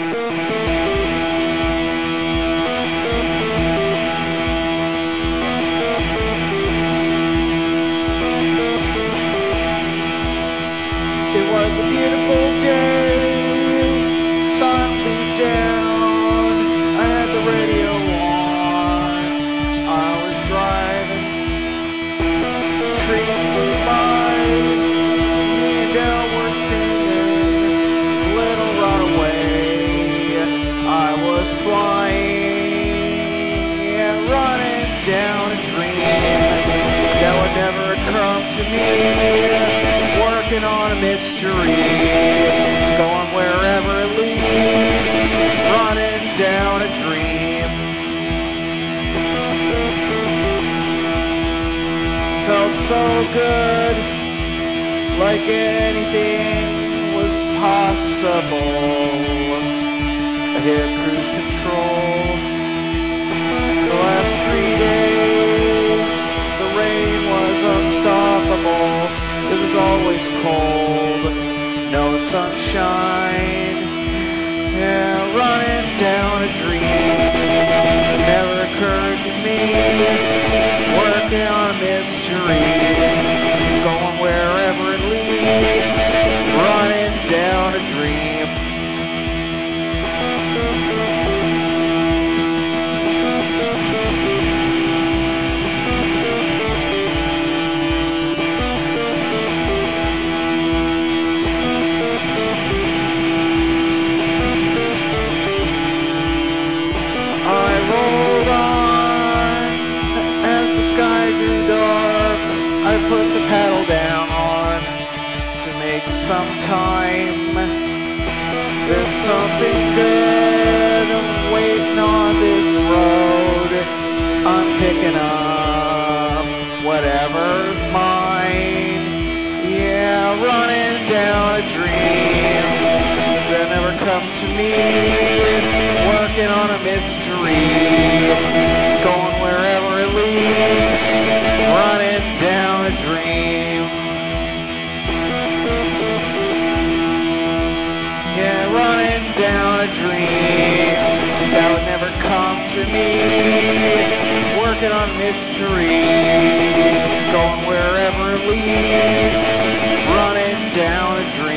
It flying running down a dream that would never come to me. Working on a mystery, going wherever it leads, running down a dream. Felt so good, like anything was possible. I hit cruise sunshine. Yeah, running down a dream. It never occurred to me. Working on a mystery. Grew dark. I put the paddle down to make some time. There's something good I'm waiting on this road. I'm picking up whatever's mine. Yeah, running down a dream that never come to me. Working on a mystery, going a dream that would never come to me. Working on mystery, going wherever it leads, running down a dream.